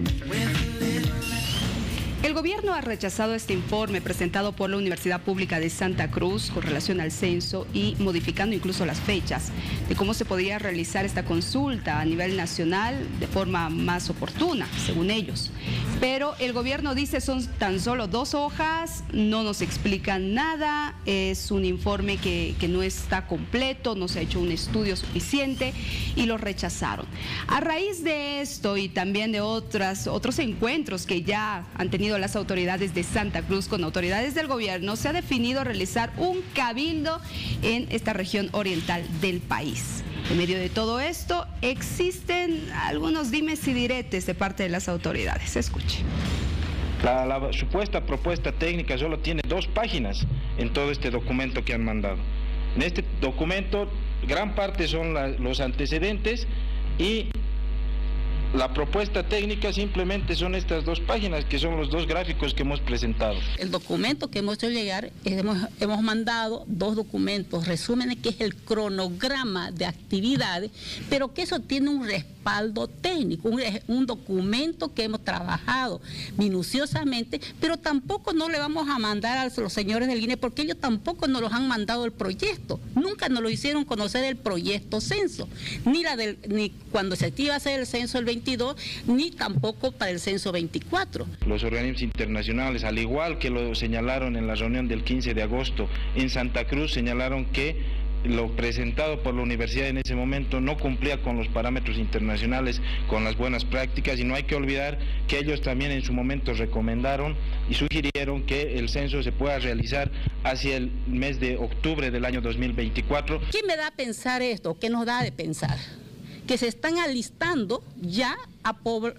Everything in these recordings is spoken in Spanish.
We El gobierno ha rechazado este informe presentado por la Universidad Pública de Santa Cruz con relación al censo y modificando incluso las fechas de cómo se podría realizar esta consulta a nivel nacional de forma más oportuna, según ellos. Pero el gobierno dice son tan solo dos hojas, no nos explican nada, es un informe que, no está completo, no se ha hecho un estudio suficiente y lo rechazaron. A raíz de esto y también de otras, otros encuentros que ya han tenido las autoridades de Santa Cruz con autoridades del gobierno, se ha definido realizar un cabildo en esta región oriental del país. En medio de todo esto, existen algunos dimes y diretes de parte de las autoridades. Escuche. La, supuesta propuesta técnica solo tiene dos páginas en todo este documento que han mandado. En este documento, gran parte son los antecedentes y la propuesta técnica simplemente son estas dos páginas, que son los dos gráficos que hemos presentado. El documento que hemos hecho llegar, hemos, hemos mandado dos documentos, resúmenes, que es el cronograma de actividades, pero que eso tiene un respaldo técnico, un, documento que hemos trabajado minuciosamente, pero tampoco no le vamos a mandar a los señores del INE porque ellos tampoco nos los han mandado el proyecto. Nunca nos lo hicieron conocer el proyecto censo, ni, la del, ni cuando se iba hacer el censo el 20 ni tampoco para el censo 24. Los organismos internacionales, al igual que lo señalaron en la reunión del 15 de agosto en Santa Cruz, señalaron que lo presentado por la universidad en ese momento no cumplía con los parámetros internacionales, con las buenas prácticas y no hay que olvidar que ellos también en su momento recomendaron y sugirieron que el censo se pueda realizar hacia el mes de octubre del año 2024. ¿Quién me da a pensar esto? ¿Qué nos da de pensar? Que se están alistando ya a,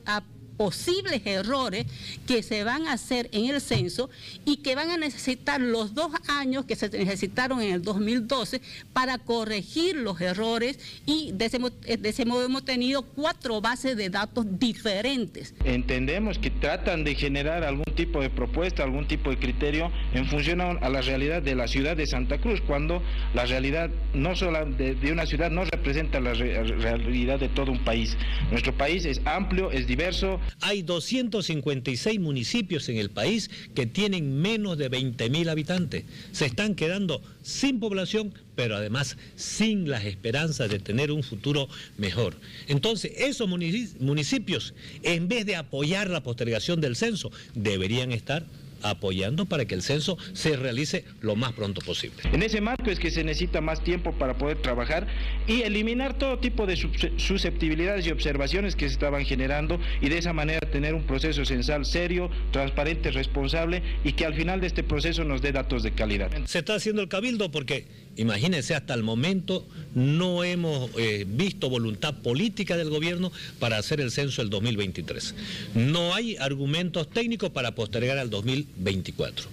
a posibles errores que se van a hacer en el censo y que van a necesitar los dos años que se necesitaron en el 2012 para corregir los errores y de ese, modo hemos tenido cuatro bases de datos diferentes. Entendemos que tratan de generar algún tipo de propuesta, algún tipo de criterio en función a la realidad de la ciudad de Santa Cruz, cuando la realidad no solo de una ciudad no representa la realidad de todo un país. Nuestro país es amplio, es diverso, hay 256 municipios en el país que tienen menos de 20 mil habitantes. Se están quedando sin población, pero además sin las esperanzas de tener un futuro mejor. Entonces, esos municipios, en vez de apoyar la postergación del censo, deberían estar apoyando para que el censo se realice lo más pronto posible. En ese marco es que se necesita más tiempo para poder trabajar y eliminar todo tipo de susceptibilidades y observaciones que se estaban generando y de esa manera tener un proceso censal serio, transparente, responsable y que al final de este proceso nos dé datos de calidad. Se está haciendo el cabildo porque, imagínense, hasta el momento no hemos eh, visto voluntad política del gobierno para hacer el censo el 2023. No hay argumentos técnicos para postergar al 2024.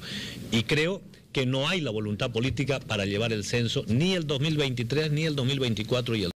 Y creo que no hay la voluntad política para llevar el censo ni el 2023 ni el 2024 y el